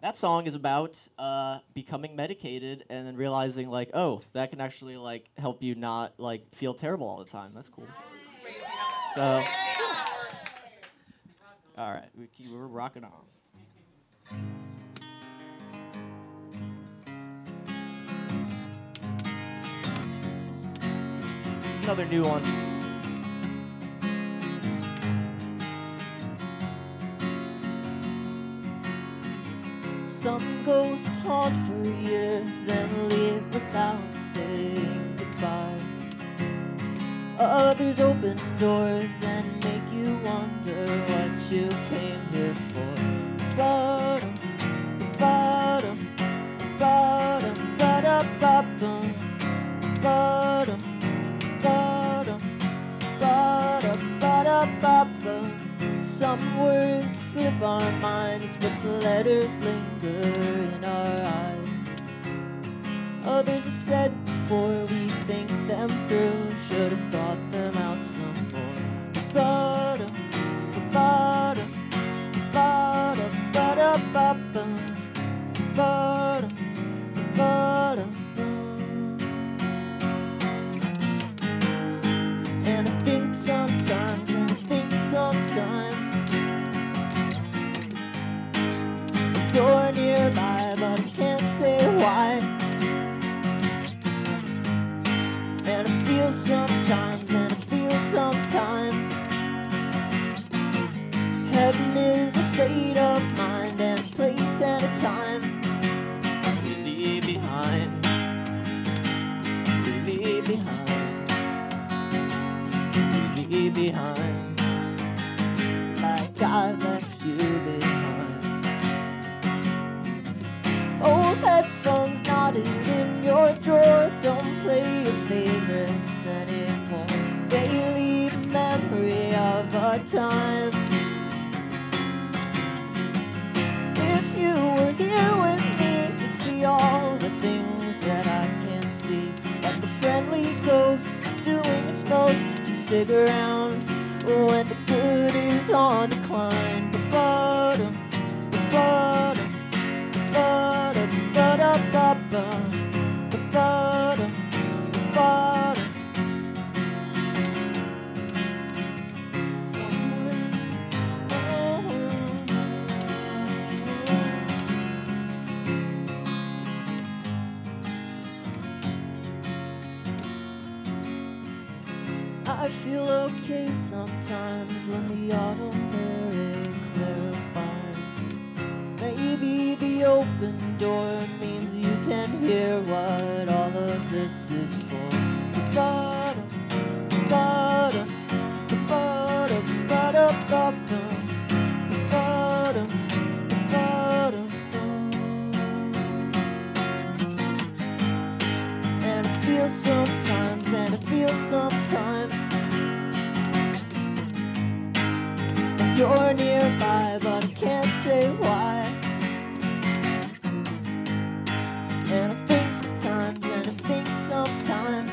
that song is about uh, becoming medicated and then realizing like, oh, that can actually like help you not like feel terrible all the time. That's cool. So, all right, we keep, we're rocking on. Another new one. Some ghosts haunt for years, then live without saying goodbye. Others open doors, then make you wonder what you Some words slip our minds, but the letters linger in our eyes. Others have said before we think them through, should have thought them out some more. Bottom, bottom, bottom, bottom, bottom, bottom, bottom. And I think sometimes, and I think sometimes nearby, but I can't say why. And I feel sometimes, and I feel sometimes. Heaven is a state of mind and a place and a time. We leave behind. We leave behind. We leave behind. Like I left you behind. Play your favorites anymore. They leave a memory of a time. If you were here with me, you'd see all the things that I can't see. Like the friendly ghost doing its most to stick around when the good is on the decline. I feel okay sometimes when the autumn lyric clarifies. Maybe the open door means you can hear what all of this is for. The bottom, the bottom, the bottom, the bottom, the bottom. Sometimes, and I feel sometimes. You're nearby, but I can't say why. And I think sometimes, and I think sometimes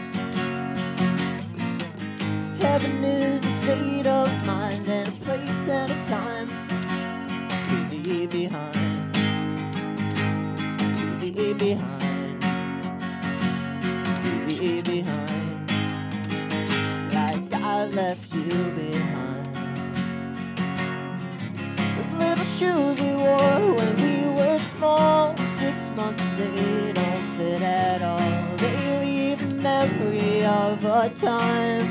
Heaven is a state of mind and a place and a time to leave behind. Leave behind. Leave behind. Like I left you behind shoes we wore when we were small. Six months they don't fit at all. They leave a memory of a time.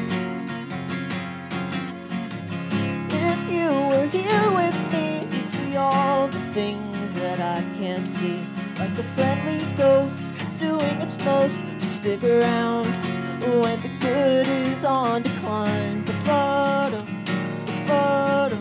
If you were here with me You'd see all the things that I can't see. Like a friendly ghost doing its most To stick around when the good is on decline. The bottom, the bottom bottom,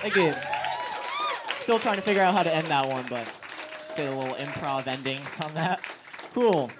Thank you. Still trying to figure out how to end that one, but just did a little improv ending on that. Cool.